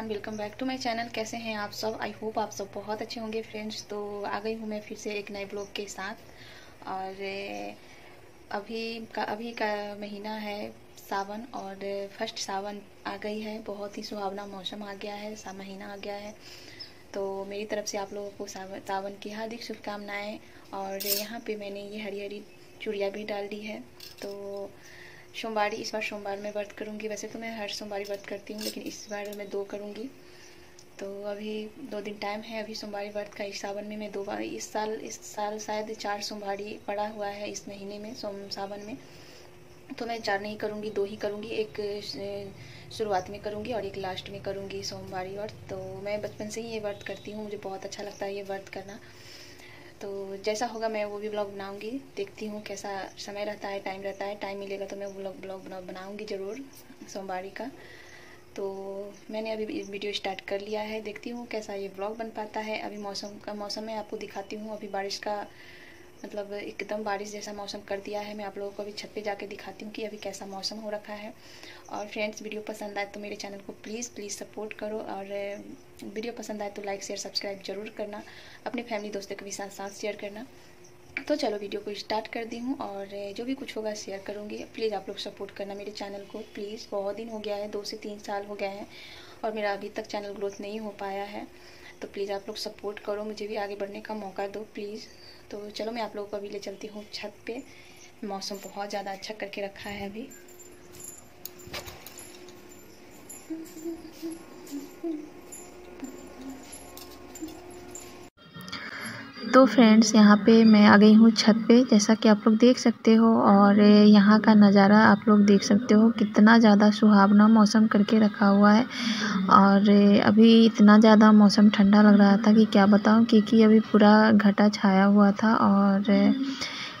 Everyone welcome back to my channel कैसे हैं आप सब? आई होप आप सब बहुत अच्छे होंगे फ्रेंड्स तो आ गई हूँ मैं फिर से एक नए ब्लॉग के साथ। और अभी का अभी का महीना है सावन और फ़र्स्ट सावन आ गई है। बहुत ही सुहावना मौसम आ गया है, सा महीना आ गया है। तो मेरी तरफ़ से आप लोगों को सावन सावन की हार्दिक शुभकामनाएँ। और यहाँ पर मैंने ये हरी हरी चूड़िया भी डाल दी है। तो सोमवार, इस बार सोमवार में व्रत करूँगी। वैसे तो मैं हर सोमवार व्रत करती हूँ, लेकिन इस बार मैं दो करूँगी। तो अभी दो दिन टाइम है, अभी सोमवार व्रत का, इस सावन में मैं दो बार, इस साल इस साल शायद चार सोमवारी पड़ा हुआ है, इस महीने में, सोम सावन में। तो मैं चार नहीं करूँगी, दो ही करूँगी, एक शुरुआत में करूँगी और एक लास्ट में करूँगी सोमवारी व्रत। तो मैं बचपन से ही ये व्रत करती हूँ, मुझे बहुत अच्छा लगता है ये व्रत करना। तो जैसा होगा मैं वो भी ब्लॉग बनाऊँगी। देखती हूँ कैसा समय रहता है टाइम रहता है। टाइम मिलेगा तो मैं वो ब्लॉग बनाऊँगी ज़रूर सोमवार का। तो मैंने अभी वीडियो स्टार्ट कर लिया है। देखती हूँ कैसा ये ब्लॉग बन पाता है। अभी मौसम का मौसम मैं आपको दिखाती हूँ। अभी बारिश का मतलब एकदम बारिश जैसा मौसम कर दिया है। मैं आप लोगों को अभी छत पे जाके दिखाती हूँ कि अभी कैसा मौसम हो रखा है। और फ्रेंड्स वीडियो पसंद आए तो मेरे चैनल को प्लीज़ प्लीज़ सपोर्ट करो। और वीडियो पसंद आए तो लाइक शेयर सब्सक्राइब ज़रूर करना। अपने फैमिली दोस्तों के भी साथ साथ शेयर करना। तो चलो वीडियो को स्टार्ट कर दी हूँ और जो भी कुछ होगा शेयर करूँगी। प्लीज़ आप लोग सपोर्ट करना मेरे चैनल को। प्लीज़ बहुत दिन हो गया है, दो से तीन साल हो गया है और मेरा अभी तक चैनल ग्रोथ नहीं हो पाया है। तो प्लीज़ आप लोग सपोर्ट करो, मुझे भी आगे बढ़ने का मौका दो प्लीज़ तो चलो मैं आप लोगों को अभी ले चलती हूँ छत पे। मौसम बहुत ज़्यादा अच्छा करके रखा है अभी। तो फ्रेंड्स यहाँ पे मैं आ गई हूँ छत पे, जैसा कि आप लोग देख सकते हो, और यहाँ का नज़ारा आप लोग देख सकते हो, कितना ज़्यादा सुहावना मौसम करके रखा हुआ है, और अभी इतना ज़्यादा मौसम ठंडा लग रहा था कि क्या बताऊँ, क्योंकि अभी पूरा घटा छाया हुआ था, और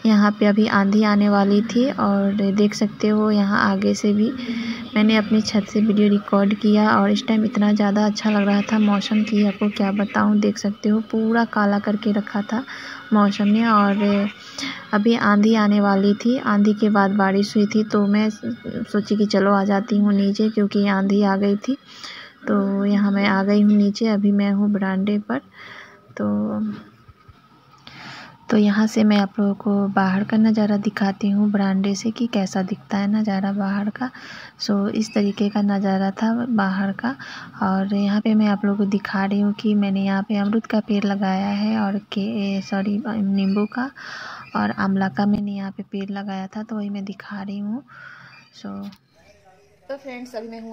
यहाँ पे अभी आंधी आने वाली थी, और देख सकते हो यहाँ आगे से भी मैंने अपनी छत से वीडियो रिकॉर्ड किया और इस टाइम इतना ज़्यादा अच्छा लग रहा था मौसम की। आपको क्या बताऊँ, देख सकते हो, पूरा काला करके रखा था मौसम ने और अभी आंधी आने वाली थी। आंधी के बाद बारिश हुई थी तो मैं सोची कि चलो आ जाती हूँ नीचे क्योंकि आंधी आ गई थी। तो यहाँ मैं आ गई हूँ नीचे, अभी मैं हूँ बरांडे पर। तो तो यहाँ से मैं आप लोगों को बाहर का नज़ारा दिखाती हूँ, बरांडे से कि कैसा दिखता है नज़ारा बाहर का। सो, इस तरीके का नज़ारा था बाहर का और यहाँ पे मैं आप लोगों को दिखा रही हूँ कि मैंने यहाँ पे अमरूद का पेड़ लगाया है और के सॉरी, नींबू का और आंवला का मैंने यहाँ पे पेड़ लगाया था तो वही मैं दिखा रही हूँ। सो तो फ्रेंड्स, अभी मैं हूँ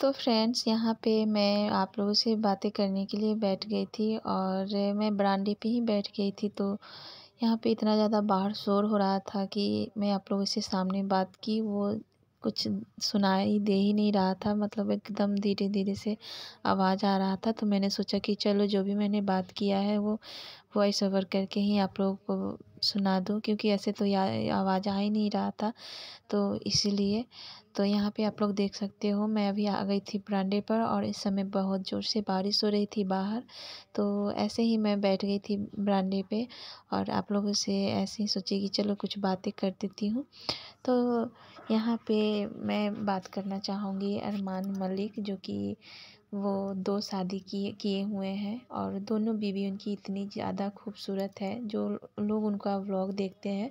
तो फ्रेंड्स, यहाँ पे मैं आप लोगों से बातें करने के लिए बैठ गई थी और मैं बरांडे पे ही बैठ गई थी। तो यहाँ पे इतना ज़्यादा बाहर शोर हो रहा था कि मैं आप लोगों से सामने बात की, वो कुछ सुनाई दे ही नहीं रहा था। मतलब एकदम धीरे धीरे से आवाज़ आ रहा था। तो मैंने सोचा कि चलो, जो भी मैंने बात किया है, वो वॉइस ओवर करके ही आप लोगों को सुना दूँ, क्योंकि ऐसे तो या, आवाज़ आ ही नहीं रहा था तो इसीलिए। तो यहाँ पे आप लोग देख सकते हो, मैं अभी आ गई थी बरांडे पर और इस समय बहुत ज़ोर से बारिश हो रही थी बाहर। तो ऐसे ही मैं बैठ गई थी बरांडे पे और आप लोगों से ऐसे ही सोची कि चलो कुछ बातें कर देती हूँ। तो यहाँ पे मैं बात करना चाहूँगी अरमान मलिक, जो कि वो दो शादी किए किए हुए हैं और दोनों बीवी उनकी इतनी ज़्यादा खूबसूरत है, जो लोग उनका व्लॉग देखते हैं,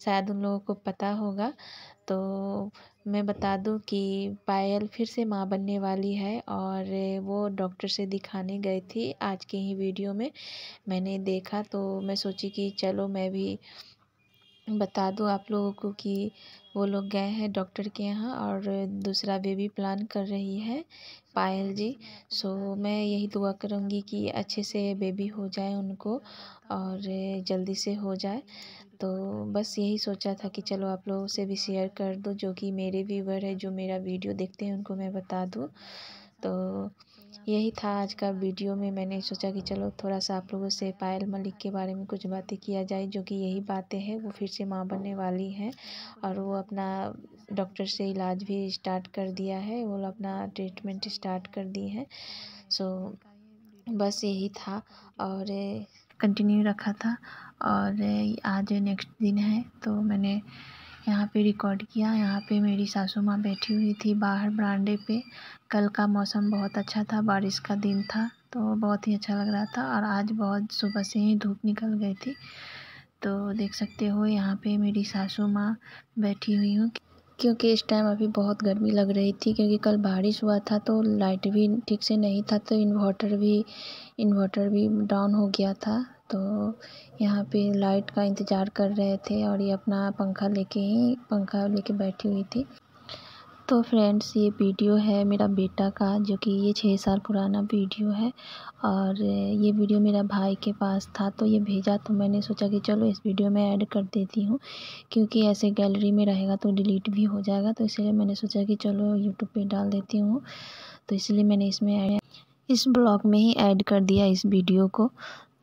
शायद उन लोगों को पता होगा। तो मैं बता दूँ कि पायल फिर से माँ बनने वाली है और वो डॉक्टर से दिखाने गई थी आज के ही वीडियो में, मैंने देखा तो मैं सोची कि चलो मैं भी बता दूँ आप लोगों को कि वो लोग गए हैं डॉक्टर के यहाँ और दूसरा बेबी प्लान कर रही है पायल जी। सो मैं यही दुआ करूँगी कि अच्छे से बेबी हो जाए उनको और जल्दी से हो जाए। तो बस यही सोचा था कि चलो आप लोगों से भी शेयर कर दो जो कि मेरे व्यूवर है जो मेरा वीडियो देखते हैं उनको मैं बता दूँ। तो यही था आज का वीडियो में। मैंने सोचा कि चलो थोड़ा सा आप लोगों से पायल मलिक के बारे में कुछ बातें किया जाए जो कि यही बातें हैं वो फिर से माँ बनने वाली हैं और वो अपना डॉक्टर से इलाज भी स्टार्ट कर दिया है। वो अपना ट्रीटमेंट स्टार्ट कर दी है। सो, बस यही था और कंटिन्यू रखा था और आज नेक्स्ट दिन है। तो मैंने यहाँ पे रिकॉर्ड किया। यहाँ पे मेरी सासू माँ बैठी हुई थी बाहर बरांडे पे। कल का मौसम बहुत अच्छा था, बारिश का दिन था तो बहुत ही अच्छा लग रहा था और आज बहुत सुबह से ही धूप निकल गई थी। तो देख सकते हो, यहाँ पे मेरी सासू माँ बैठी हुई हूँ। क्योंकि इस टाइम अभी बहुत गर्मी लग रही थी, क्योंकि कल बारिश हुआ था तो लाइट भी ठीक से नहीं था तो इन्वर्टर भी इन्वर्टर भी डाउन हो गया था। तो यहाँ पे लाइट का इंतज़ार कर रहे थे और ये अपना पंखा लेके ही, पंखा लेके बैठी हुई थी। तो फ्रेंड्स, ये वीडियो है मेरा बेटा का, जो कि ये छः साल पुराना वीडियो है। और ये वीडियो मेरा भाई के पास था तो ये भेजा तो मैंने सोचा कि चलो इस वीडियो में ऐड कर देती हूँ, क्योंकि ऐसे गैलरी में रहेगा तो डिलीट भी हो जाएगा। तो इसलिए मैंने सोचा कि चलो यूट्यूब पे डाल देती हूँ तो इसलिए मैंने इसमें इस ब्लॉग में ही ऐड कर दिया इस वीडियो को।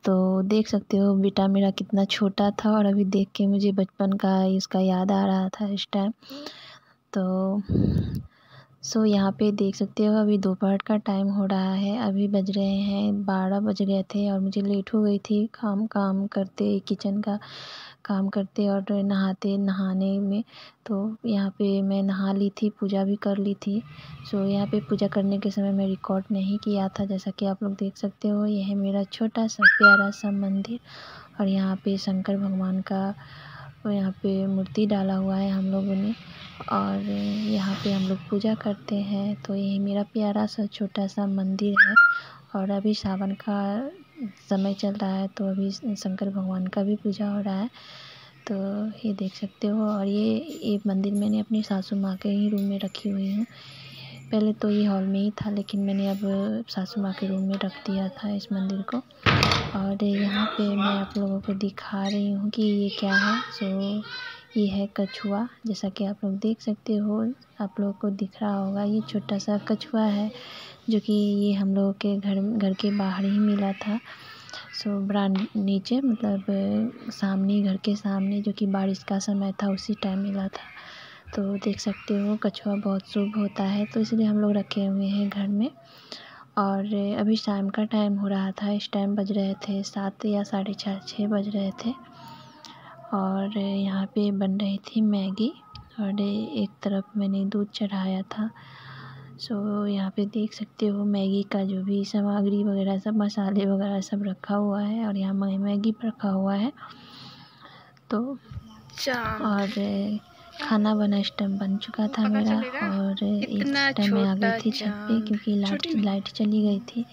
तो देख सकते हो बेटा मेरा कितना छोटा था, और अभी देख के मुझे बचपन का इसका याद आ रहा था इस टाइम तो सो यहाँ पे देख सकते हो अभी दोपहर का टाइम हो रहा है। अभी बज रहे हैं बारह बज गए थे और मुझे लेट हो गई थी काम काम करते किचन का काम करते और नहाते, नहाने में। तो यहाँ पे मैं नहा ली थी, पूजा भी कर ली थी। सो यहाँ पे पूजा करने के समय मैं रिकॉर्ड नहीं किया था, जैसा कि आप लोग देख सकते हो। यह मेरा छोटा सा प्यारा सा मंदिर और यहाँ पे शंकर भगवान का यहाँ पे मूर्ति डाला हुआ है हम लोगों ने। और यहाँ पे हम लोग पूजा करते हैं। तो यही मेरा प्यारा सा छोटा सा मंदिर है। और अभी सावन का समय चल रहा है तो अभी शंकर भगवान का भी पूजा हो रहा है। तो ये देख सकते हो। और ये ये मंदिर मैंने अपनी सासू माँ के ही रूम में रखी हुई हूँ। पहले तो ये हॉल में ही था, लेकिन मैंने अब सासू माँ के रूम में रख दिया था इस मंदिर को। और यहाँ पे मैं आप लोगों को दिखा रही हूँ कि ये क्या है। सो, ये है कछुआ, जैसा कि आप लोग देख सकते हो, आप लोगों को दिख रहा होगा। ये छोटा सा कछुआ है, जो कि ये हम लोगों के घर घर के बाहर ही मिला था। सो, ब्रांड नीचे मतलब सामने, घर के सामने, जो कि बारिश का समय था, उसी टाइम मिला था। तो देख सकते हो कछुआ बहुत शुभ होता है तो इसलिए हम लोग रखे हुए हैं घर में। और अभी शाम का टाइम हो रहा था इस टाइम बज रहे थे सात या साढ़े चार छः बज रहे थे। और यहाँ पे बन रही थी मैगी और एक तरफ़ मैंने दूध चढ़ाया था। सो यहाँ पे देख सकते हो मैगी का जो भी सामग्री वगैरह सब मसाले वगैरह सब रखा हुआ है और यहाँ मैगी रखा हुआ है। तो और खाना बना इस टाइम बन चुका था मेरा और इस टाइम मैं आ गई थी छत पे क्योंकि लाइट लाइट चली गई थी।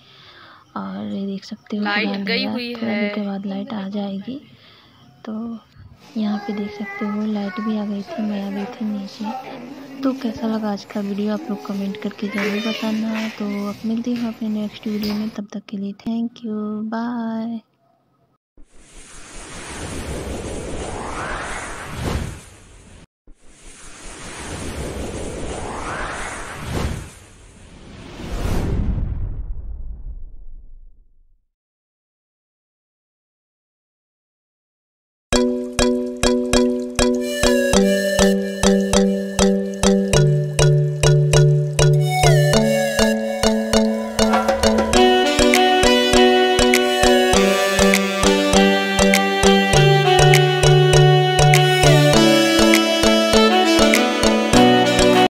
और देख सकते हो लाइट गई हुई है के बाद लाइट आ जाएगी। तो यहाँ पे देख सकते हो लाइट भी आ गई थी मैं आ गई थी नीचे। तो कैसा लगा आज का वीडियो आप लोग कमेंट करके ज़रूर बताना। तो अब मिलती हूँ अपने नेक्स्ट वीडियो में। तब तक के लिए थैंक यू बाय